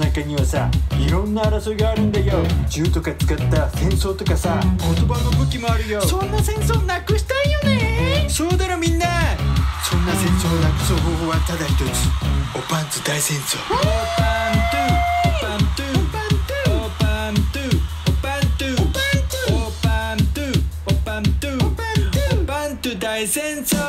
中にはさいろんな争いがあるんだよ。銃とか使った戦争とかさ言葉の武器もあるよ。そんな戦争なくしたいよね。そうだろみんな。そんな戦争をなくす方法はただ一つ。おパンツ大戦争。おパン大戦争。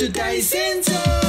To die Zone.